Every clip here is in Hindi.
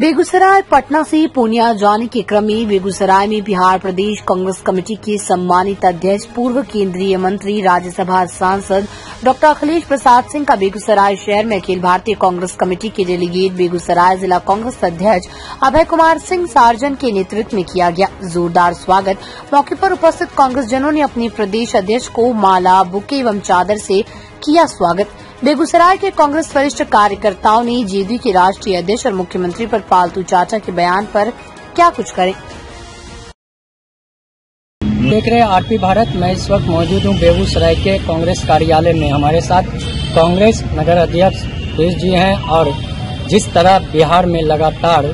बेगूसराय पटना से पूर्णिया जाने के क्रम में बेगूसराय में बिहार प्रदेश कांग्रेस कमेटी के सम्मानित अध्यक्ष, पूर्व केंद्रीय मंत्री, राज्यसभा सांसद डॉक्टर अखिलेश प्रसाद सिंह का बेगूसराय शहर में अखिल भारतीय कांग्रेस कमेटी के डेलीगेट बेगूसराय जिला कांग्रेस अध्यक्ष अभय कुमार सिंह सार्जन के नेतृत्व में किया गया जोरदार स्वागत। मौके पर उपस्थित कांग्रेस जनों ने अपने प्रदेश अध्यक्ष को माला, बुके एवं चादर से किया स्वागत। बेगूसराय के कांग्रेस वरिष्ठ कार्यकर्ताओं ने जेडीयू के राष्ट्रीय अध्यक्ष और मुख्यमंत्री पर पालतू चाचा के बयान पर क्या कुछ करे? देख रहे आरपी भारत, मैं इस वक्त मौजूद हूँ बेगूसराय के कांग्रेस कार्यालय में। हमारे साथ कांग्रेस नगर अध्यक्ष सुरेश जी हैं और जिस तरह बिहार में लगातार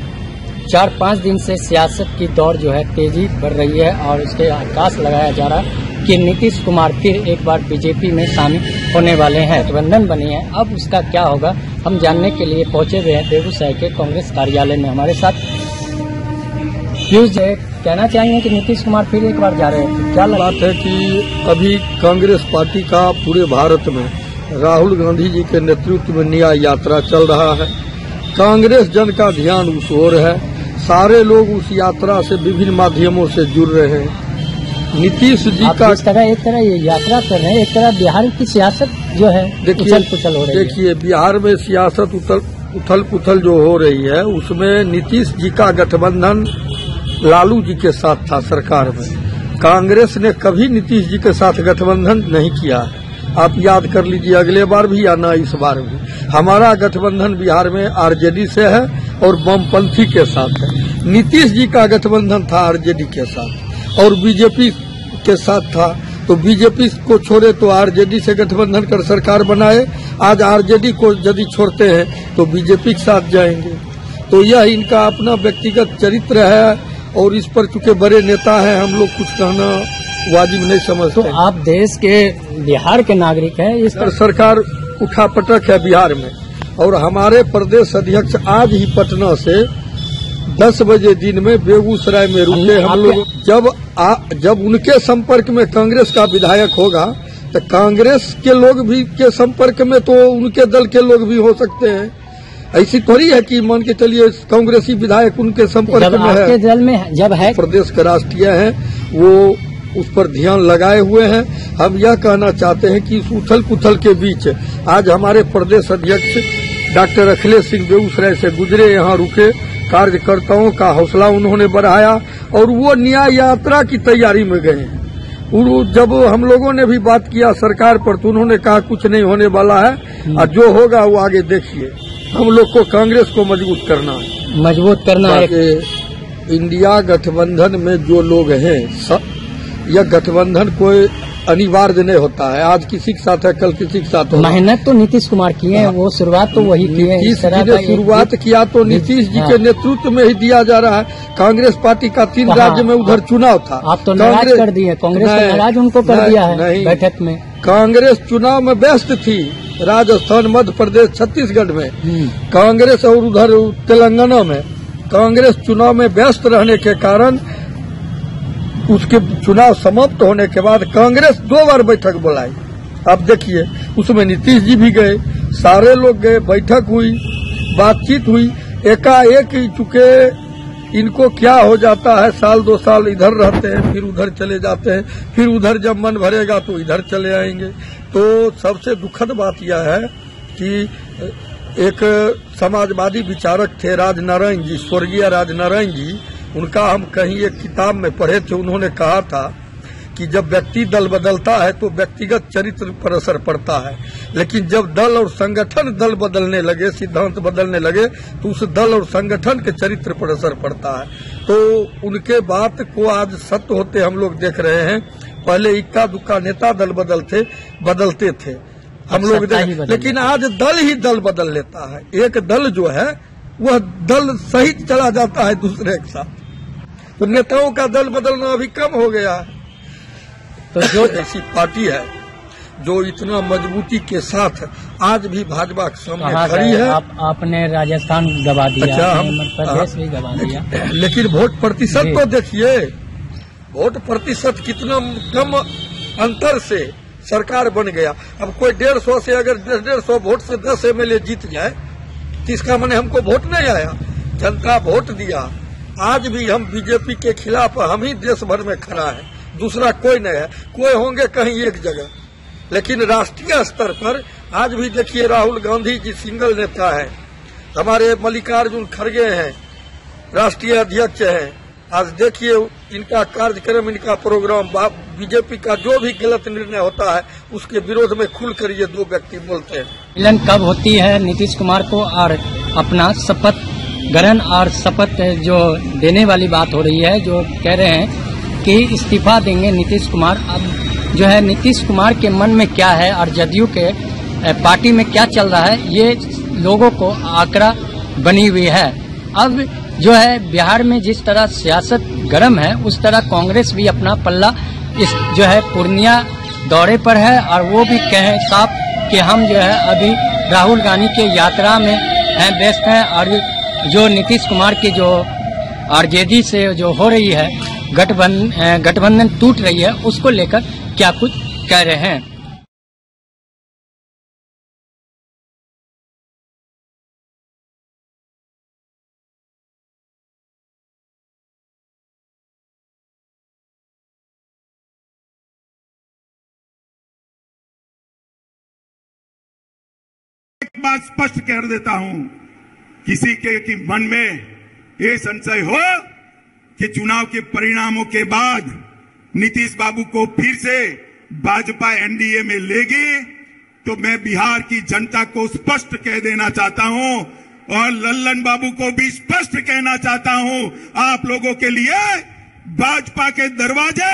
चार पाँच दिन से सियासत की दौर जो है तेज़ी बढ़ रही है और इसके आकाश लगाया जा रहा है कि नीतीश कुमार फिर एक बार बीजेपी में शामिल होने वाले हैं। गठबंधन बनी है। अब उसका क्या होगा हम जानने के लिए पहुँचे हुए हैं बेगूसराय के कांग्रेस कार्यालय में हमारे साथ। पीयूष कहना चाहेंगे कि नीतीश कुमार फिर एक बार जा रहे हैं? क्या लगा बात है कि अभी कांग्रेस पार्टी का पूरे भारत में राहुल गांधी जी के नेतृत्व में न्याय यात्रा चल रहा है। कांग्रेस जन का ध्यान उस ओर है। सारे लोग उस यात्रा से विभिन्न माध्यमों से जुड़ रहे हैं। नीतीश जी का इस तरह एक तरह ये यात्रा कर रहे हैं एक तरह बिहार की सियासत जो है उछल पुछल हो रही है। देखिए बिहार में सियासत उथल उथल पुथल जो हो रही है उसमें नीतीश जी का गठबंधन लालू जी के साथ था सरकार में। कांग्रेस ने कभी नीतीश जी के साथ गठबंधन नहीं किया। है आप याद कर लीजिए अगले बार भी या ना इस बार भी। हमारा गठबंधन बिहार में आरजेडी से है और वामपंथी के साथ है। नीतीश जी का गठबंधन था आरजेडी के साथ। और बीजेपी के साथ था। तो बीजेपी को छोड़े तो आरजेडी से गठबंधन कर सरकार बनाए। आज आरजेडी को यदि छोड़ते हैं तो बीजेपी के साथ जाएँगे। तो यह इनका अपना व्यक्तिगत चरित्र है और इस पर चूँकि बड़े नेता हैं हम लोग कुछ कहना वाजिब नहीं समझते तो आप देश के बिहार के नागरिक हैं इस सर, सरकार उठा पटक है बिहार में और हमारे प्रदेश अध्यक्ष आज ही पटना से 10 बजे दिन में बेगूसराय में रुके। हम लोग जब आ, जब उनके संपर्क में कांग्रेस का विधायक होगा तो कांग्रेस के लोग भी के संपर्क में तो उनके दल के लोग भी हो सकते हैं। ऐसी थोड़ी है कि मान के चलिए कांग्रेसी विधायक उनके संपर्क में है। दल में जब है। प्रदेश के राष्ट्रीय है वो उस पर ध्यान लगाए हुए हैं। हम यह कहना चाहते हैं कि इस उथल पुथल के बीच आज हमारे प्रदेश अध्यक्ष डॉक्टर अखिलेश सिंह बेगूसराय से गुजरे यहाँ रुके। कार्यकर्ताओं का हौसला उन्होंने बढ़ाया और वो न्याय यात्रा की तैयारी में गए हैं। और जब हम लोगों ने भी बात किया सरकार पर तो उन्होंने कहा कुछ नहीं होने वाला है और जो होगा वो आगे देखिए। हम लोग को कांग्रेस को मज़बूत करना है। मज़बूत करना है। इंडिया गठबंधन में जो लोग हैं सब यह गठबंधन कोई अनिवार्य नहीं होता है। आज किसी के साथ है कल किसी के साथ मेहनत तो नीतीश कुमार किए हैं वो शुरुआत तो वही की है। नीतीश जी ने शुरुआत किया तो नीतीश जी हाँ। के नेतृत्व में ही दिया जा रहा है। कांग्रेस पार्टी का तीन हाँ। राज्य में उधर चुनाव था। आप तो नाराज़ कर दिए। कांग्रेस नाराज़ उनको कर दिया है बैठक में। कांग्रेस चुनाव में व्यस्त थी। राजस्थान मध्य प्रदेश छत्तीसगढ़ में। हम्म। कांग्रेस और उधर तेलंगाना में। कांग्रेस चुनाव में व्यस्त रहने के कारण उसके चुनाव समाप्त होने के बाद कांग्रेस दो बार बैठक बुलाई। अब देखिए, उसमें नीतीश जी भी गए, सारे लोग गए, बैठक हुई, बातचीत हुई, एकाएक ही चुके, इनको क्या हो जाता है, साल दो साल इधर रहते हैं, फिर उधर चले जाते हैं, फिर उधर जब मन भरेगा तो इधर चले आएँगे। तो सबसे दुखद बात यह है कि, एक समाजवादी विचारक थे राजनारायण जी, स्वर्गीय राजनारायण जी उनका हम कहीं एक किताब में पढ़े थे उन्होंने कहा था कि जब व्यक्ति दल बदलता है तो व्यक्तिगत चरित्र पर असर पड़ता है। लेकिन जब दल और संगठन दल बदलने लगे सिद्धांत बदलने लगे तो उस दल और संगठन के चरित्र पर असर पड़ता है। तो उनके बात को आज सत्य होते हम लोग देख रहे हैं। पहले इक्का दुक्का नेता दल बदलते बदलते थे। हम लोग सत्ता देख लेकिन आज दल ही दल बदल लेता है। एक दल जो है वह दल सहित चला जाता है दूसरे के साथ। तो नेताओं का दल बदलना अभी कम हो गया है। तो जो ऐसी पार्टी है जो इतना मजबूती के साथ आज भी भाजपा के सामने खड़ी है है। आप, आपने राजस्थान गवा दिया अच्छा प्रदेश भी गवा दिया। हाँ, लेकिन वोट प्रतिशत। तो देखिए वोट प्रतिशत कितना कम अंतर से सरकार बन गया। अब कोई डेढ़ सौ से अगर डेढ़ डेढ़ सौ वोट से दस एमएलए जीत जाए तो इसका मैंने हमको वोट नहीं आया। जनता वोट दिया। आज भी हम बीजेपी के खिलाफ, हम ही देश भर में खड़ा है। दूसरा कोई नहीं है। कोई होंगे कहीं एक जगह। लेकिन राष्ट्रीय स्तर पर, आज भी देखिए राहुल गांधी जी सिंगल नेता है। हमारे मल्लिकार्जुन खड़गे हैं। राष्ट्रीय अध्यक्ष हैं। आज देखिए इनका कार्यक्रम, इनका प्रोग्राम बीजेपी का जो भी गलत निर्णय होता है, उसके विरोध में खुलकर ये दो व्यक्ति बोलते हैं। मिलन कब होती है नीतीश कुमार को और अपना शपथ ग्रहण और शपथ जो देने वाली बात हो रही है, जो कह रहे हैं कि इस्तीफा देंगे नीतीश कुमार। अब जो है, नीतीश कुमार के मन में क्या है और जदयू के पार्टी में क्या चल रहा है, ये लोगों को आंकड़ा बनी हुई है। अब जो है, बिहार में जिस तरह सियासत गर्म है, उस तरह कांग्रेस भी अपना पल्ला इस जो है, पूर्णिया दौरे पर है और वो भी कहे साफ़ कि हम जो है, अभी राहुल गांधी के यात्रा में हैं, व्यस्त हैं और जो नीतीश कुमार की जो आरजेडी से जो हो रही है गठबंधन गठबंधन टूट रही है, उसको लेकर क्या कुछ कह रहे हैं? बात स्पष्ट कर देता हूँ। किसी के कि मन में ये संशय हो कि चुनाव के परिणामों के बाद नीतीश बाबू को फिर से भाजपा एनडीए में लेगी तो मैं बिहार की जनता को स्पष्ट कह देना चाहता हूँ और लल्लन बाबू को भी स्पष्ट कहना चाहता हूँ। आप लोगों के लिए भाजपा के दरवाजे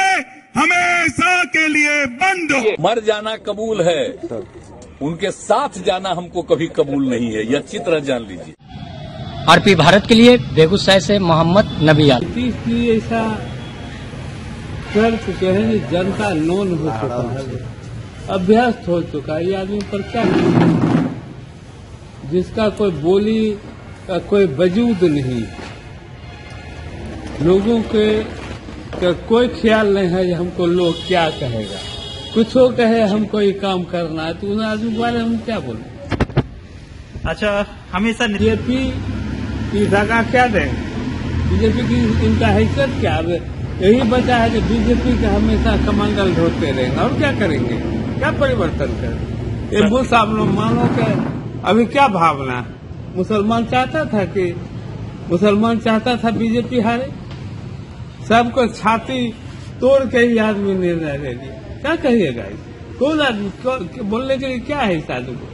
हमेशा के लिए बंद। मर जाना कबूल है। उनके साथ जाना हमको कभी कबूल नहीं है। ये अच्छी तरह जान लीजिए। आरपी भारत के लिए बेगूसराय से मोहम्मद नबियाल ऐसा कर चुके हैं कि जनता नोन हो चुका है। अभ्यस्त हो चुका है। ये आदमी पर क्या जिसका कोई बोली का कोई वजूद नहीं। लोगों के का कोई ख्याल नहीं है कि हमको लोग क्या कहेगा। कुछ हो कहे हमको ये काम करना है। तो उन आदमी के बारे में हम क्या बोले? अच्छा हमेशा नि- बीजेपी की क्या देंगे बीजेपी की इनका हैसियत क्या? अब यही बचा है कि बीजेपी के हमेशा कमंडल ढोते रहेंगे। और क्या करेंगे? क्या परिवर्तन करेंगे ये बुश आप लोग मानो के अभी क्या भावना? मुसलमान चाहता था कि मुसलमान चाहता था बीजेपी हारे? सबको छाती तोड़ के ही आदमी निर्णय ले लिया क्या कहिएगा? कौन आदमी बोलने के लिए क्या है इस आदमी को?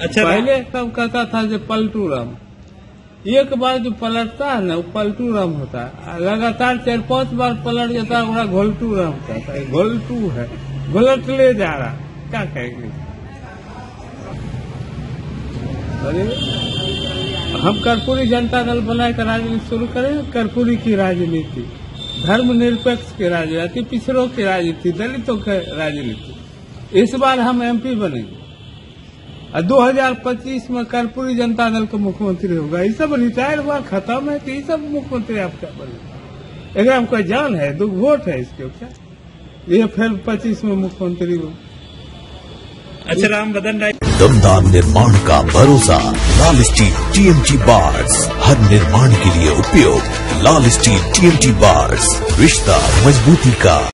अच्छा पहले सब कहता था जो पलटू राम। एक बार जो पलटता है ना वो पलटू राम होता है। लगातार चार पाँच बार पलट जाता है घोलटू राम कहता है। घोलटू है। घोलट ले जा रहा। क्या कहेंगे? अरे हम कर्पूरी जनता दल बनाए कर राजनीति शुरू करें कर्पूरी की राजनीति। धर्म निरपेक्ष की राजनीति पिछड़ों की राजनीति दलितों की राजनीति। इस बार हम एमपी बनेंगे। और 2025 में कर्पूरी जनता दल का मुख्यमंत्री होगा। ये सब रिटायर हुआ खत्म है तो ये सब मुख्यमंत्री आप क्या बने अगर कोई जान है दो वोट है इसके क्या? ये फिर 25 में मुख्यमंत्री हो अच्छा राम बदन राय। दमदार निर्माण का भरोसा लाल स्टील टीएमटी बार्स। हर निर्माण के लिए उपयोग लाल स्टील टीएमटी बार्स। रिश्ता मजबूती का।